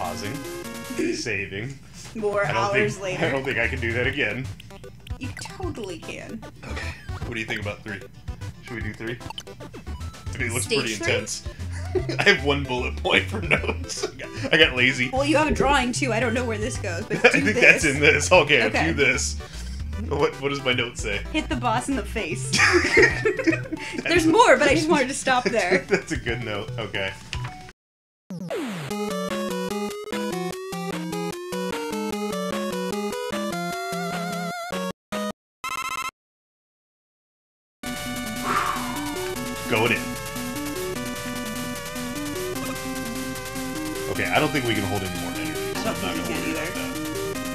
pausing, saving. More I don't hours think later. I don't think I can do that again. You totally can. Okay. What do you think about three? Should we do three? Three looks Stage pretty three? intense. I have one bullet point for notes. I got, I got lazy. Well, you have a drawing too. I don't know where this goes, but I think this. that's in this. Okay, Okay. do this. What what does my note say? Hit the boss in the face. There's more, but I just wanted to stop there. That's a good note. Okay. Going in. Okay, I don't think we can hold any more energy. So I I'm not gonna can worry either. about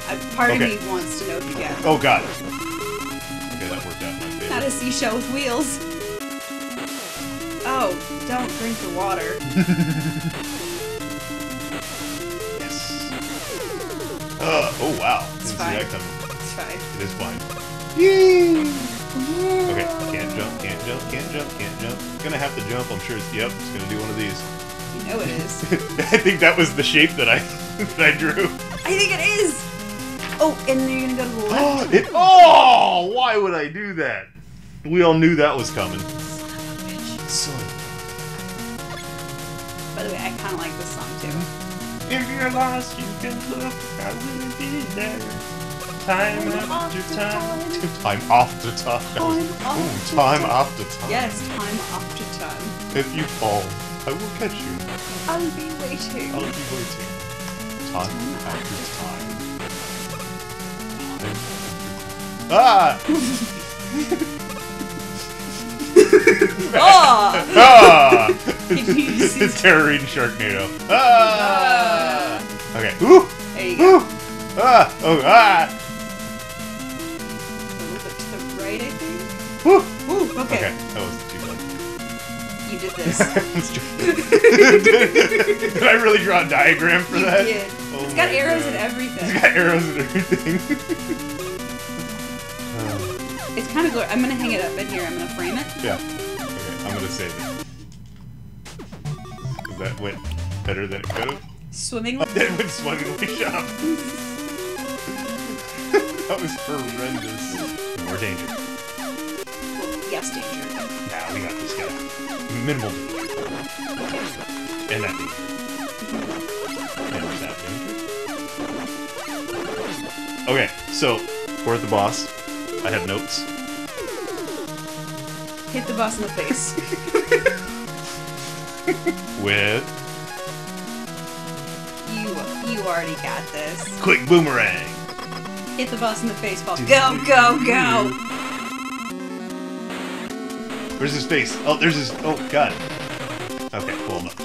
that. Uh, part Okay. of me wants to know if you can. Oh god. Okay, that worked out in. Not a seashell with wheels. Oh, don't drink the water. Yes. Uh, oh wow. Didn't see fine. It's fine. It is fine. Okay, can't jump, can't jump, can't jump, can't jump. Gonna have to jump, I'm sure it's, yep, it's gonna do one of these. You know it is. I think that was the shape that I that I drew. I think it is. Oh, and then you're gonna go to the Oh, left. it, oh, why would I do that? We all knew that was coming. Son. By the way, I kind of like this song too. If you're lost, you can look, I will be there. Time after time. Time after time. Time ooh, after time time. after time. Yes, time after time. If you fall, I will catch you. I'll be waiting. I'll be waiting. Time after time. Ah! Oh! Ah! Did you just- it's Terror Sharknado. Ah! Uh, Okay. Ooh! there you go. Ooh! Ah! Oh, ah! Woo! Ooh, okay. Okay, that was too bad. You did this. Did I really draw a diagram for you that? did. Oh it's got arrows God. and everything. It's got arrows and everything. It's kind of good. I'm gonna hang it up in here. I'm gonna frame it. yeah. Okay, I'm gonna save it. That went better than it could have. Swimming. That went swimmingly shop. that was horrendous. More danger. Yes, danger. Nah, we got this guy. Minimal danger. And that danger. And that danger. Okay, so we're at the boss. I have notes. Hit the boss in the face. With you, you already got this. quick boomerang. Hit the boss in the face. Fall. Go, go, go. Where's his face? Oh, there's his. Oh, God. Okay, hold up.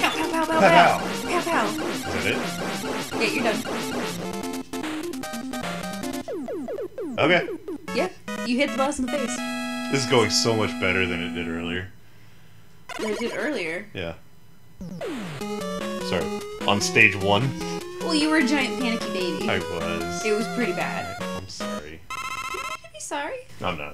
Pow, pow, pow, pow, Pow, pow. pow. Pow. Is that it? Yeah, you're done. Okay. Yep. You hit the boss in the face. This is going so much better than it did earlier. That I did earlier. Yeah. Sorry. On stage one, Well, you were a giant panicky baby. I was. It was pretty bad. I'm sorry. Sorry. I'm not.